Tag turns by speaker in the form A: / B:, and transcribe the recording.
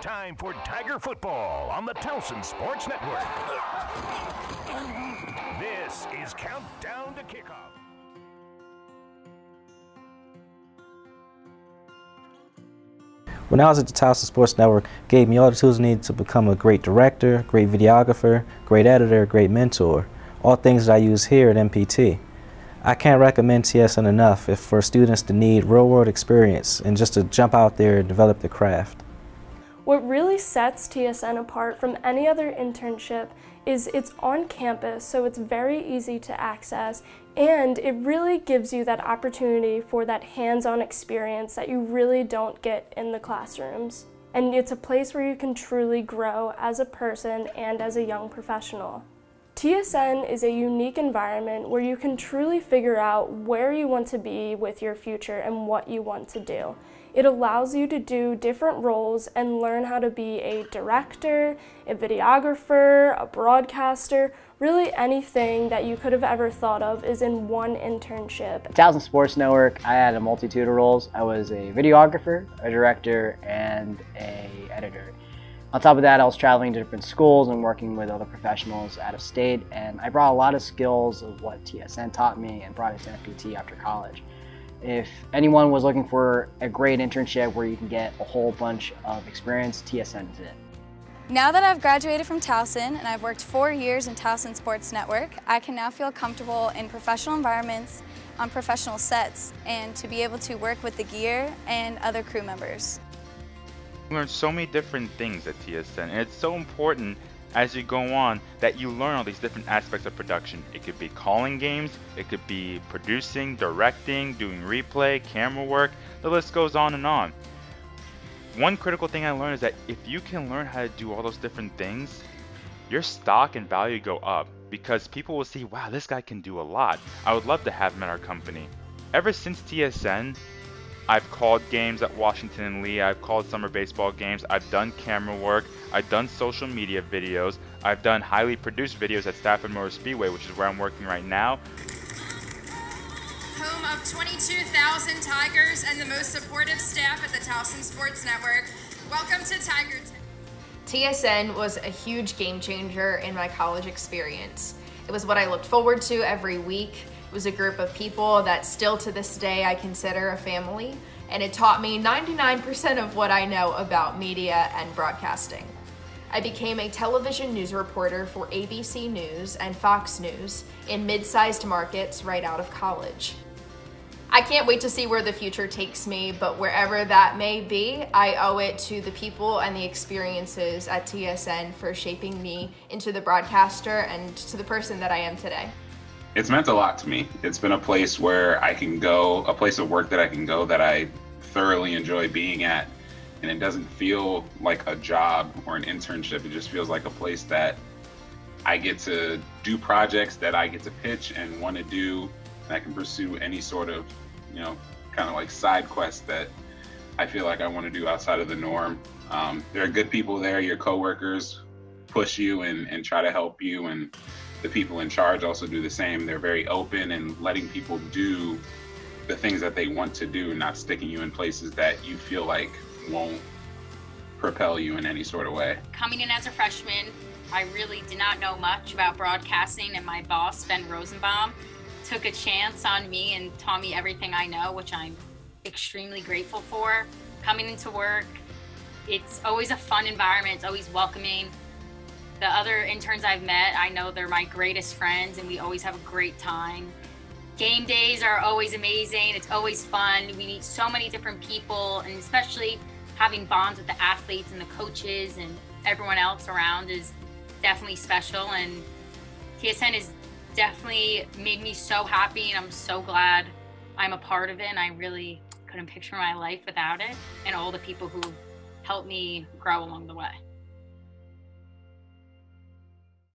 A: time for Tiger Football on the Towson Sports Network. This is Countdown to Kickoff.
B: When I was at the Towson Sports Network, gave me all the tools I needed to become a great director, great videographer, great editor, great mentor. All things that I use here at MPT. I can't recommend TSN enough if for students to need real-world experience and just to jump out there and develop the craft.
C: What really sets TSN apart from any other internship is it's on campus, so it's very easy to access, and it really gives you that opportunity for that hands-on experience that you really don't get in the classrooms. And it's a place where you can truly grow as a person and as a young professional. TSN is a unique environment where you can truly figure out where you want to be with your future and what you want to do. It allows you to do different roles and learn how to be a director, a videographer, a broadcaster, really anything that you could have ever thought of is in one internship.
D: Towson Sports Network, I had a multitude of roles. I was a videographer, a director, and a editor. On top of that, I was traveling to different schools and working with other professionals out of state, and I brought a lot of skills of what TSN taught me and brought it to MPT after college. If anyone was looking for a great internship where you can get a whole bunch of experience, TSN is it.
E: Now that I've graduated from Towson and I've worked four years in Towson Sports Network, I can now feel comfortable in professional environments, on professional sets, and to be able to work with the gear and other crew members
F: learn so many different things at TSN, and it's so important as you go on that you learn all these different aspects of production. It could be calling games, it could be producing, directing, doing replay, camera work, the list goes on and on. One critical thing I learned is that if you can learn how to do all those different things, your stock and value go up because people will see, wow, this guy can do a lot. I would love to have him at our company. Ever since TSN, I've called games at Washington and Lee. I've called summer baseball games. I've done camera work. I've done social media videos. I've done highly produced videos at Stafford Motor Speedway, which is where I'm working right now.
G: Home of 22,000 Tigers and the most supportive staff at the Towson Sports Network. Welcome to Tiger.
H: TSN was a huge game changer in my college experience. It was what I looked forward to every week. Was a group of people that still to this day I consider a family, and it taught me 99% of what I know about media and broadcasting. I became a television news reporter for ABC News and Fox News in mid-sized markets right out of college. I can't wait to see where the future takes me, but wherever that may be, I owe it to the people and the experiences at TSN for shaping me into the broadcaster and to the person that I am today
I: it's meant a lot to me. It's been a place where I can go, a place of work that I can go that I thoroughly enjoy being at. And it doesn't feel like a job or an internship. It just feels like a place that I get to do projects that I get to pitch and want to do. And I can pursue any sort of, you know, kind of like side quest that I feel like I want to do outside of the norm. Um, there are good people there. Your coworkers push you and, and try to help you and the people in charge also do the same. They're very open and letting people do the things that they want to do, not sticking you in places that you feel like won't propel you in any sort of way.
J: Coming in as a freshman, I really did not know much about broadcasting, and my boss, Ben Rosenbaum, took a chance on me and taught me everything I know, which I'm extremely grateful for. Coming into work, it's always a fun environment, it's always welcoming the other interns I've met, I know they're my greatest friends and we always have a great time. Game days are always amazing. It's always fun. We meet so many different people and especially having bonds with the athletes and the coaches and everyone else around is definitely special and TSN has definitely made me so happy and I'm so glad I'm a part of it and I really couldn't picture my life without it and all the people who helped me grow along the way.